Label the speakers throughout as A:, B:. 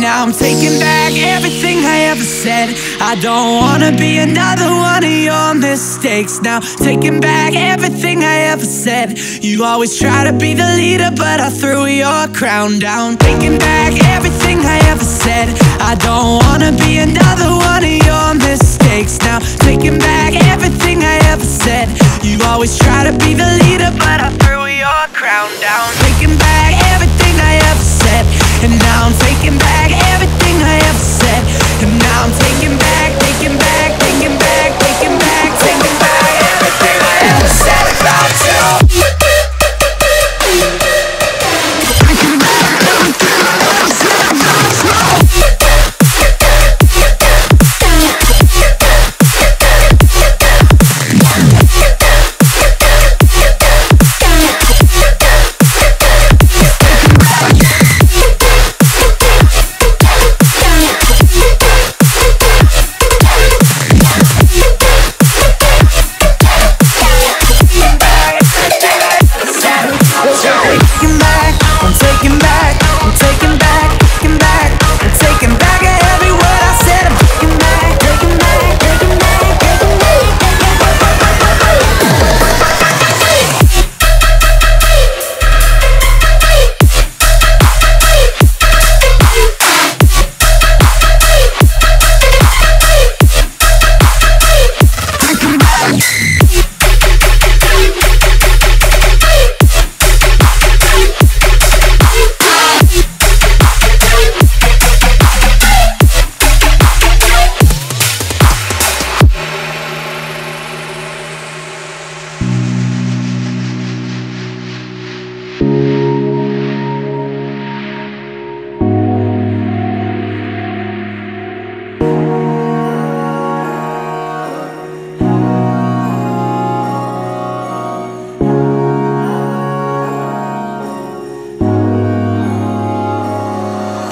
A: now I'm taking back everything I ever said. I don't wanna be another one of your mistakes. Now taking back everything I ever said. You always try to be the leader but I threw your crown down. Taking back everything I ever said. I don't wanna be another one of your mistakes. Now taking back everything I ever said. You always try to be the leader but I threw your crown down Taking back,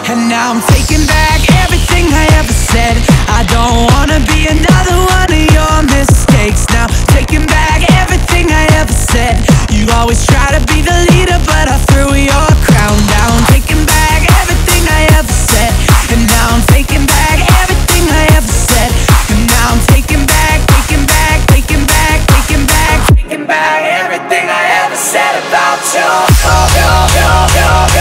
A: And now I'm taking back everything I ever said. I don't wanna be another one of your mistakes. Now taking back everything I ever said. You always try to be the leader but I threw your crown down. Taking back everything I ever said. And now I'm taking back everything I ever said. And now I'm taking back, taking back, taking back, taking back Taking back everything I ever said about you, you, you, you.